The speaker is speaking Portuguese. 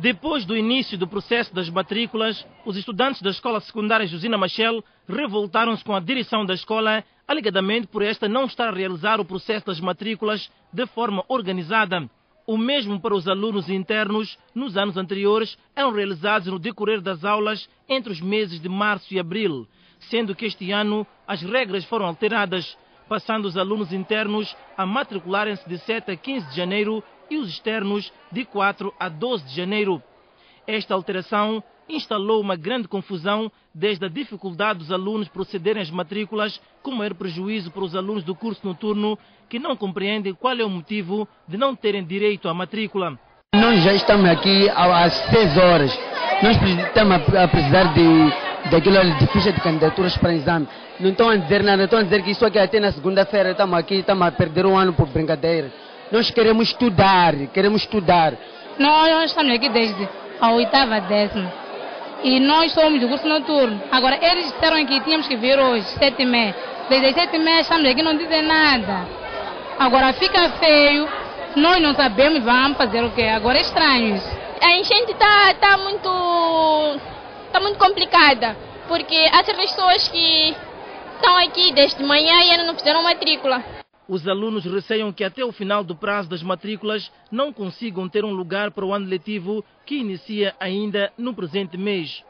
Depois do início do processo das matrículas, os estudantes da escola secundária Josina Machel revoltaram-se com a direção da escola, alegadamente por esta não estar a realizar o processo das matrículas de forma organizada. O mesmo para os alunos internos, nos anos anteriores, eram realizados no decorrer das aulas entre os meses de março e abril, sendo que este ano as regras foram alteradas, passando os alunos internos a matricularem-se de 7 a 15 de janeiro e os externos de 4 a 12 de janeiro. Esta alteração instalou uma grande confusão desde a dificuldade dos alunos procederem às matrículas, com maior prejuízo para os alunos do curso noturno que não compreendem qual é o motivo de não terem direito à matrícula. Nós já estamos aqui às 6 horas. Nós estamos a precisar de, daquilo de ficha de candidaturas para exame. Não estão a dizer nada, estão a dizer que isso aqui até na segunda-feira estamos aqui, estamos a perder um ano por brincadeira. Nós queremos estudar, queremos estudar. Nós, nós estamos aqui desde a oitava décima. E nós somos do curso noturno. Agora, eles disseram que tínhamos que vir hoje, sete e meia. Desde as sete e meia estamos aqui não dizem nada. Agora fica feio, nós não sabemos, vamos fazer o quê? Agora é estranho isso. A enchente está tá muito, tá muito complicada, porque há certas pessoas que estão aqui desde manhã e ainda não fizeram matrícula. Os alunos receiam que até o final do prazo das matrículas não consigam ter um lugar para o ano letivo que inicia ainda no presente mês.